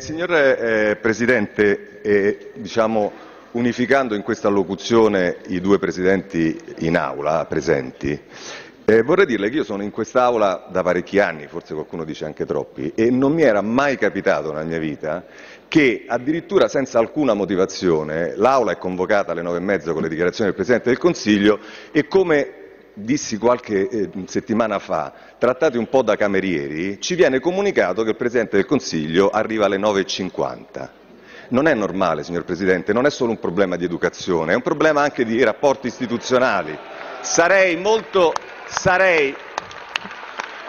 signor eh, Presidente, eh, diciamo, unificando in questa locuzione i due Presidenti in aula presenti, eh, vorrei dirle che io sono in quest'Aula da parecchi anni, forse qualcuno dice anche troppi, e non mi era mai capitato nella mia vita che addirittura senza alcuna motivazione l'Aula è convocata alle nove e mezza con le dichiarazioni del Presidente del Consiglio e come dissi qualche eh, settimana fa, trattati un po' da camerieri, ci viene comunicato che il Presidente del Consiglio arriva alle 9.50. Non è normale, signor Presidente, non è solo un problema di educazione, è un problema anche di rapporti istituzionali. Sarei molto, sarei,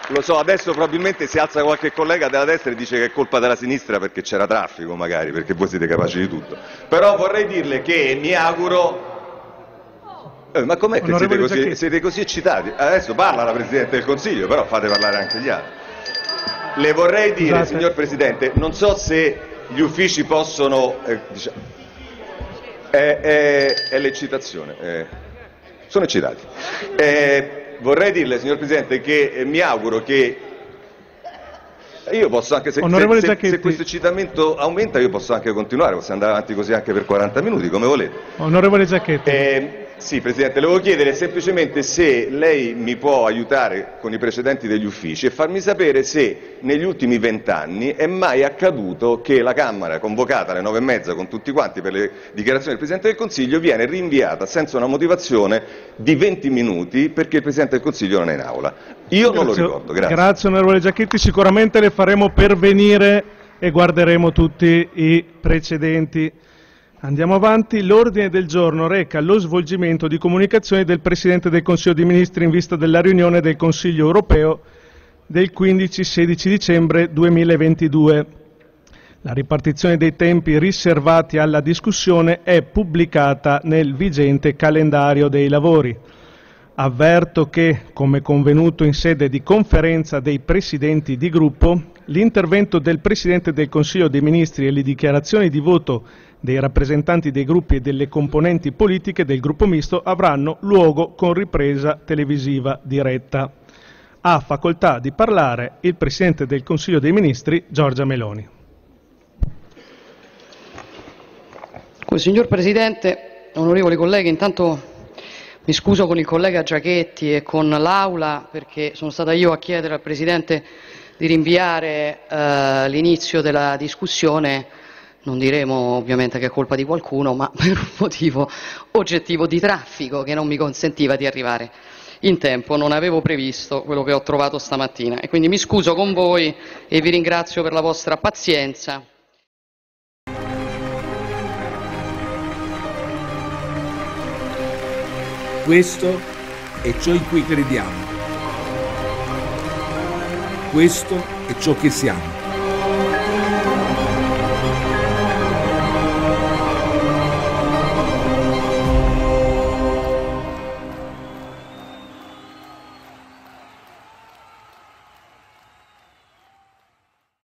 lo so, adesso probabilmente si alza qualche collega della destra e dice che è colpa della sinistra perché c'era traffico magari, perché voi siete capaci di tutto. Però vorrei dirle che mi auguro eh, ma com'è che siete così, siete così, eccitati? Adesso parla la Presidente del Consiglio, però fate parlare anche gli altri. Le vorrei dire, Scusate. signor Presidente, non so se gli uffici possono... Eh, diciamo, è, è, è l'eccitazione, eh, sono eccitati. Eh, vorrei dirle, signor Presidente, che eh, mi auguro che io posso anche, se, se, se, se, questo eccitamento aumenta, io posso anche continuare, posso andare avanti così anche per 40 minuti, come volete. Onorevole Giacchetti. Eh, sì, Presidente, le volevo chiedere semplicemente se lei mi può aiutare con i precedenti degli uffici e farmi sapere se negli ultimi vent'anni è mai accaduto che la Camera, convocata alle nove e mezza con tutti quanti per le dichiarazioni del Presidente del Consiglio, viene rinviata senza una motivazione di 20 minuti perché il Presidente del Consiglio non è in aula. Io Grazie. non lo ricordo. Grazie. Grazie onorevole Giacchetti, sicuramente le faremo pervenire e guarderemo tutti i precedenti. Andiamo avanti. L'ordine del giorno reca lo svolgimento di comunicazioni del Presidente del Consiglio dei Ministri in vista della riunione del Consiglio europeo del 15-16 dicembre 2022. La ripartizione dei tempi riservati alla discussione è pubblicata nel vigente calendario dei lavori. Avverto che, come convenuto in sede di conferenza dei presidenti di gruppo, l'intervento del Presidente del Consiglio dei Ministri e le dichiarazioni di voto dei rappresentanti dei gruppi e delle componenti politiche del gruppo misto avranno luogo con ripresa televisiva diretta. Ha facoltà di parlare il Presidente del Consiglio dei Ministri, Giorgia Meloni. Signor Presidente, onorevoli colleghi, intanto mi scuso con il collega Giachetti e con l'Aula perché sono stata io a chiedere al Presidente di rinviare eh, l'inizio della discussione non diremo ovviamente che è colpa di qualcuno, ma per un motivo oggettivo di traffico che non mi consentiva di arrivare in tempo, non avevo previsto quello che ho trovato stamattina e quindi mi scuso con voi e vi ringrazio per la vostra pazienza. Questo è ciò in cui crediamo. Questo è ciò che siamo.